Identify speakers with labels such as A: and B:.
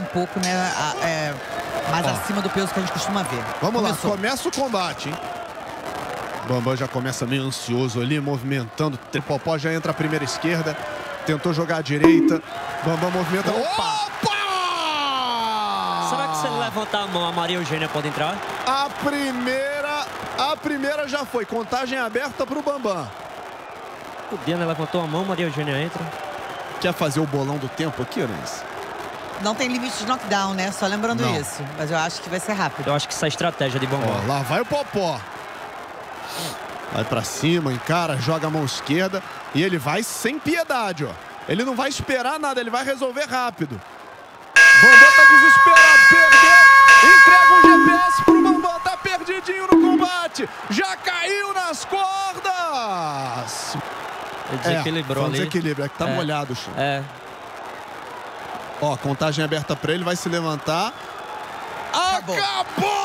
A: um pouco, né, a, é, mais
B: Ó.
A: acima do peso que a gente costuma ver.
B: Vamos
A: Começou.
B: lá, começa o combate, hein? Bambam já começa meio ansioso ali, movimentando. Tripopó já entra a primeira esquerda. Tentou jogar à direita. Bambam movimenta.
A: Opa!
B: Opa!
C: Será que se ele levantar a mão, a Maria Eugênia pode entrar?
B: A primeira, a primeira já foi. Contagem aberta pro Bambam.
C: O Diana levantou a mão, Maria Eugênia entra.
B: Quer fazer o bolão do tempo aqui, Orense?
A: Não tem limite de knockdown, né? Só lembrando
B: Não.
A: isso. Mas eu acho que vai ser rápido.
C: Eu acho que essa é a estratégia de Bambam.
B: Ó, lá vai o Popó. Vai pra cima, encara, joga a mão esquerda. E ele vai sem piedade, ó. Ele não vai esperar nada, ele vai resolver rápido. Bambam tá desesperado, perdeu. Entrega o GPS pro Bambam, tá perdidinho no combate. Já caiu nas cordas.
C: Ele desequilibrou
B: é,
C: ali.
B: Desequilíbrio, é que tá
C: É.
B: molhado o chão.
C: É.
B: Ó, contagem aberta pra ele, vai se levantar.
A: Acabou.
B: Acabou!